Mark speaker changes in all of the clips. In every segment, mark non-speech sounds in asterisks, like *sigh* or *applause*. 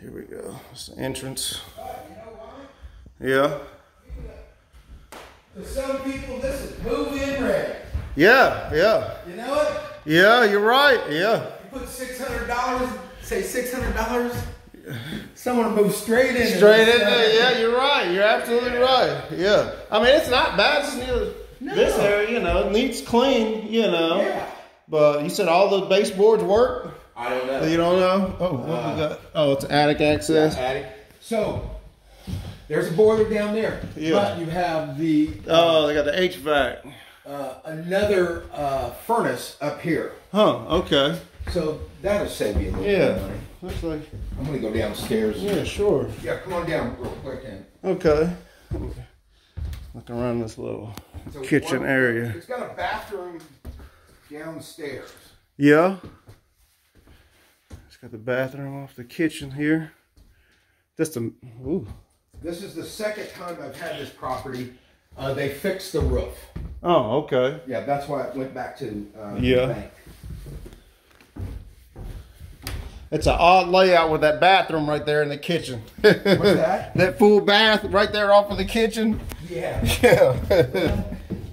Speaker 1: Here we go. It's the entrance. Yeah.
Speaker 2: To some people, this is move-in ready.
Speaker 1: Yeah, yeah.
Speaker 2: You know it?
Speaker 1: Yeah, you're right. Yeah.
Speaker 2: You put six hundred dollars, say six hundred dollars. Someone move straight in.
Speaker 1: Straight in there. Yeah, you're right. You're absolutely right. Yeah. I mean, it's not bad. It's near
Speaker 2: No.
Speaker 1: this area, you know, neats, clean, you know.
Speaker 2: Yeah.
Speaker 1: But you said all the baseboards work?
Speaker 2: I don't know.
Speaker 1: You don't know? Oh, what we got? Oh, it's attic access.
Speaker 2: Attic. So there's a boiler down there,
Speaker 1: Yeah.
Speaker 2: but you have the
Speaker 1: Oh, they got the HVAC.
Speaker 2: uh, another uh, furnace up here.
Speaker 1: Huh, okay.
Speaker 2: So that'll save you a little bit
Speaker 1: Yeah.
Speaker 2: of money.
Speaker 1: Looks like,
Speaker 2: I'm gonna go downstairs.
Speaker 1: yeah, sure.
Speaker 2: Yeah, come on down real quick and.
Speaker 1: Okay. Look around this little
Speaker 2: So
Speaker 1: kitchen
Speaker 2: one-
Speaker 1: area.
Speaker 2: It's got a bathroom downstairs.
Speaker 1: Yeah. It's got the bathroom off the kitchen here. Just a, ooh.
Speaker 2: This is the second time I've had this property. Uh, they fixed the roof.
Speaker 1: Oh, okay.
Speaker 2: Yeah, that's why it went back to uh,
Speaker 1: Yeah.
Speaker 2: the bank.
Speaker 1: It's an odd layout with that bathroom right there in the kitchen.
Speaker 2: What's *laughs* that?
Speaker 1: that full bath right there off of the kitchen.
Speaker 2: Yeah. *laughs*
Speaker 1: Yeah.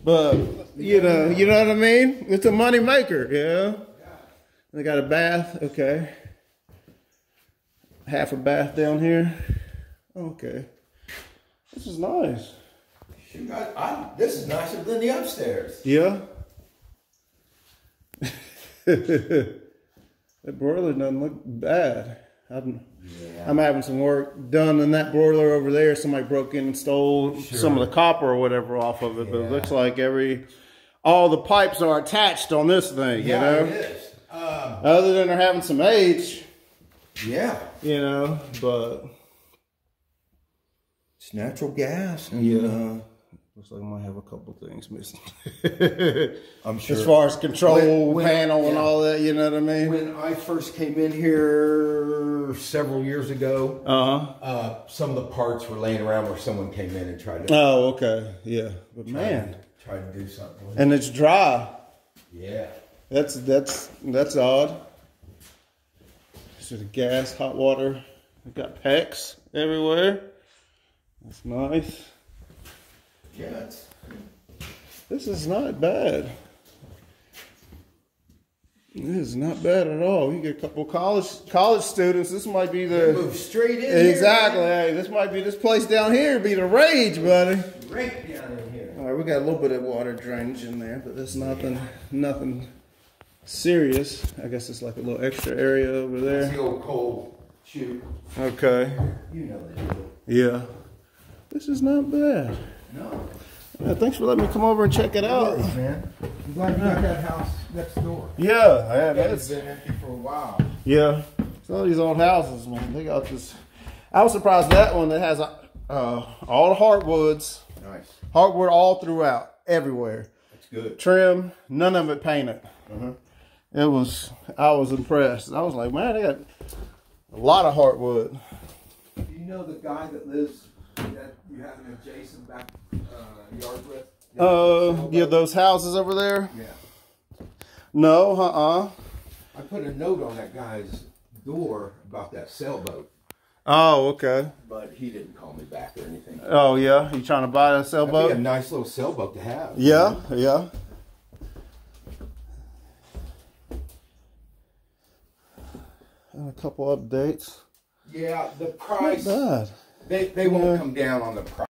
Speaker 1: but you know, you know what I mean? It's a money maker, yeah. They got a bath, okay. Half a bath down here. Okay. This is nice.
Speaker 2: Shoot, I, I, this is nicer than the upstairs.
Speaker 1: Yeah. *laughs* that broiler doesn't look bad. I'm, I'm having some work done in that broiler over there. Somebody broke in and stole some of the copper or whatever off of it, but it looks like every all the pipes are attached on this thing.
Speaker 2: Yeah,
Speaker 1: you know.
Speaker 2: Um,
Speaker 1: other than they're having some age,
Speaker 2: yeah.
Speaker 1: you know, but
Speaker 2: It's natural gas.
Speaker 1: Yeah. looks like I might have a couple things missing. *laughs*
Speaker 2: I'm sure.
Speaker 1: as far as control
Speaker 2: When- when-
Speaker 1: panel and all that, you know what I mean?
Speaker 2: when I first came in here several years ago,
Speaker 1: Uh huh.
Speaker 2: uh, some of the parts were laying around where someone came in and tried to
Speaker 1: Oh, okay. Yeah. But man,
Speaker 2: try to do something.
Speaker 1: And it's dry.
Speaker 2: Yeah.
Speaker 1: That's that's that's odd. So the gas, hot water. We got PEX everywhere. That's nice.
Speaker 2: Yeah.
Speaker 1: This is not bad. This is not bad at all. You get a couple college college students. This might be the
Speaker 2: move straight in.
Speaker 1: exactly.
Speaker 2: man.
Speaker 1: Hey, this might be this place down here. Be the rage, buddy.
Speaker 2: Right down in here.
Speaker 1: All right, we got a little bit of water drainage in there, but that's nothing, nothing serious. I guess it's like a little extra area over
Speaker 2: It's
Speaker 1: there.
Speaker 2: the old coal chute.
Speaker 1: Okay.
Speaker 2: You know the deal.
Speaker 1: Yeah. This is not bad.
Speaker 2: No.
Speaker 1: Yeah, thanks for letting me come over and check it out.
Speaker 2: man. I'm glad you got that house next door.
Speaker 1: Yeah, yeah,
Speaker 2: That
Speaker 1: that's
Speaker 2: has been empty for a while.
Speaker 1: yeah. Some of these old houses, man, they got this. I was surprised that one that has uh, all the hardwoods,
Speaker 2: Nice.
Speaker 1: hardwood all throughout, everywhere.
Speaker 2: That's good.
Speaker 1: Trim, none of it painted. It was. I was impressed. I was like, man, they got a lot of hardwood.
Speaker 2: Do you know the guy that lives that you have an adjacent back uh, yard with?
Speaker 1: Uh, yeah, those houses over there.
Speaker 2: Yeah.
Speaker 1: No, uh, uh
Speaker 2: I put a note on that guy's door about that sailboat,
Speaker 1: Oh, okay.
Speaker 2: but he didn't call me back or anything.
Speaker 1: Oh, yeah. You trying to buy a
Speaker 2: That'd be a nice little sailboat to have.
Speaker 1: Yeah, yeah. And a couple updates.
Speaker 2: Yeah, the
Speaker 1: Not
Speaker 2: price.
Speaker 1: bad.
Speaker 2: They they won't come down on the price.